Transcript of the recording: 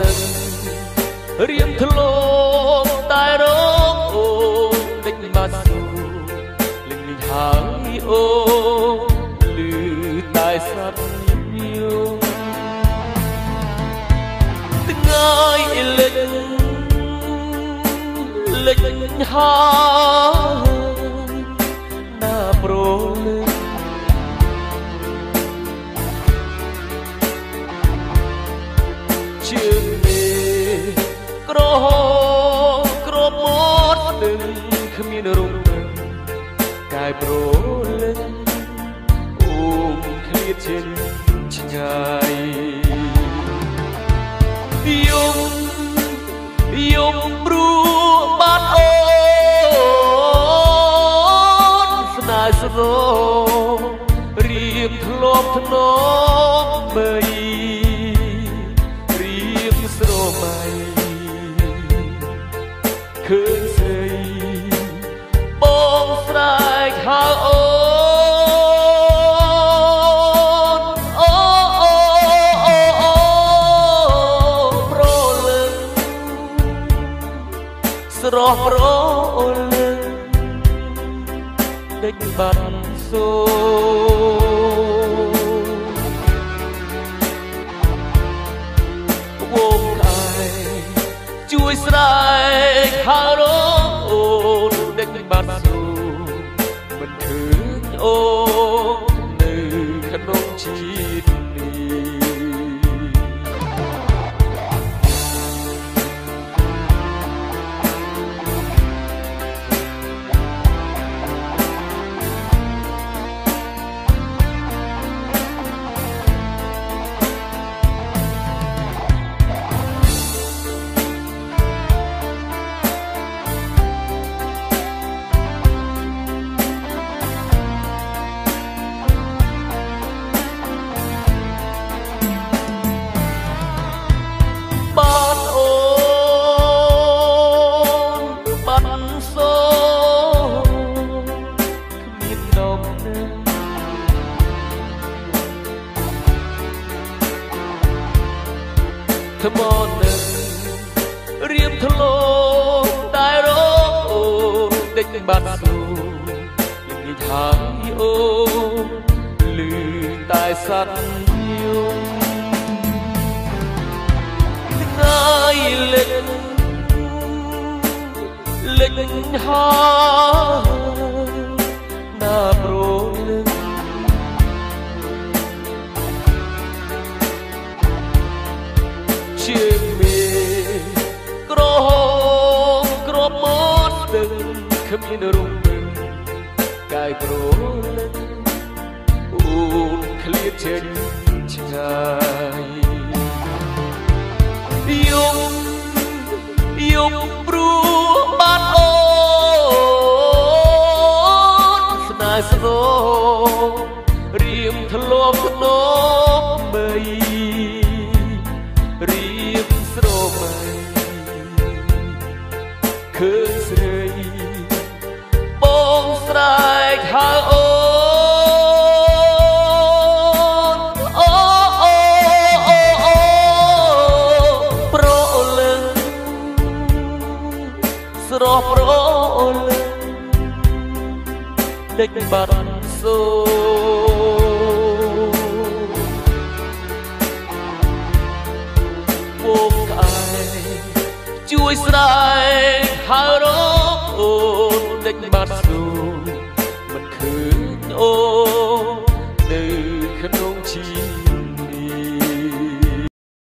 ថ្មនឹងរៀមធ្លោតែរងអូនដេញបាត់ស៊ូលឹងលឹងហើយអូលឺតែសត្វញញូថ្ងៃលិចលិចហើយណាប្រលឹងជើងមេ ក្រហមក្របមាត់នឹងគ្មានរំពឹងកាយប្រលឹងអូមឃ្លាតចេញឆ្ងាយយំយំព្រួបាត់អូនស្នេហ៍ស្រោរៀបធ្លាប់ធ្នមមើល ស្រែកហៅអូនអូអូអូអូប្រលឹងស្រស់ប្រលឹងដេញបាត់សូវងឯងជួយស្រែកហៅរកអូនដេញបាត់ ថ្មនឹងរៀមធ្លោតែរកអូនដេញបាត់ស៊ូលងថាយអូនលឺតែសត្វយំថ្ងៃលិចលិចហើយណាប្រលឹង ជាមេក្រហមក្របមាត់ដឹងគ្មានរំពឹងកាយប្រលឹងអូនឃ្លាតចេញឆ្ងាយយំ ស្រស់ប្រលលេចបាត់សូពួកកាយជួយស្រែកហៅរកអូនលេចបាត់